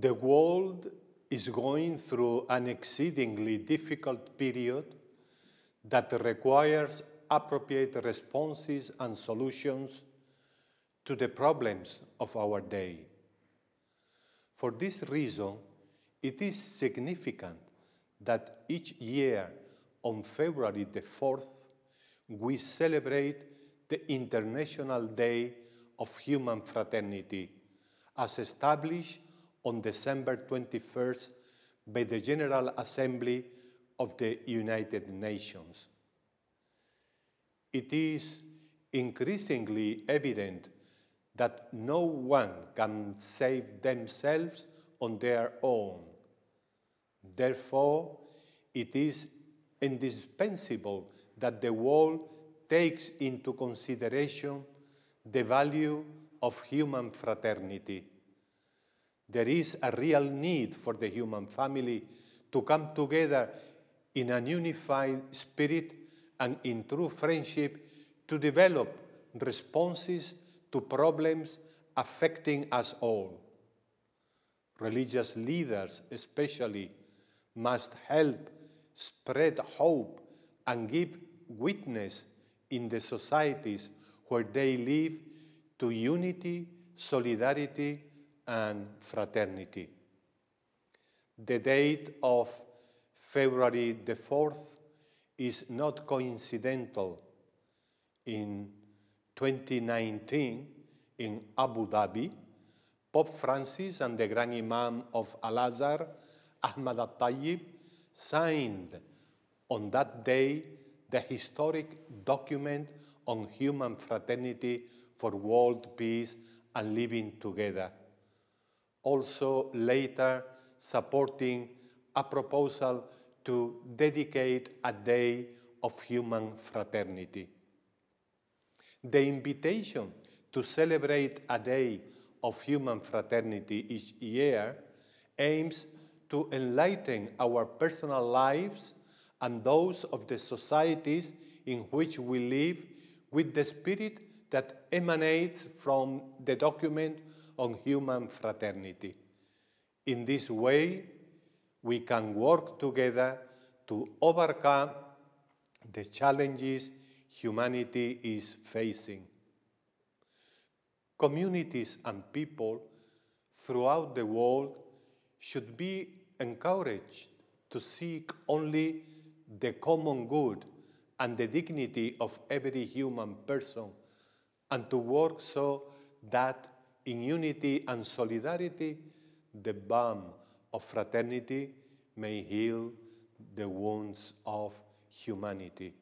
The world is going through an exceedingly difficult period that requires appropriate responses and solutions to the problems of our day. For this reason, it is significant that each year on February the 4th, we celebrate the International Day of Human Fraternity, as established on December 21st by the General Assembly of the United Nations. It is increasingly evident that no one can save themselves on their own. Therefore, it is indispensable that the world takes into consideration the value of human fraternity. There is a real need for the human family to come together in an unified spirit and in true friendship to develop responses to problems affecting us all. Religious leaders, especially, must help spread hope and give witness in the societies where they live to unity, solidarity, and fraternity. The date of February the 4th is not coincidental. In 2019, in Abu Dhabi, Pope Francis and the Grand Imam of Al-Azhar, Ahmad al-Tayyib, signed on that day the historic document on human fraternity for world peace and living together. Also later supporting a proposal to dedicate a day of human fraternity. The invitation to celebrate a day of human fraternity each year aims to enlighten our personal lives and those of the societies in which we live with the spirit that emanates from the document on human fraternity. In this way, we can work together to overcome the challenges humanity is facing. Communities and people throughout the world should be encouraged to seek only the common good and the dignity of every human person and to work so that in unity and solidarity the balm of fraternity may heal the wounds of humanity.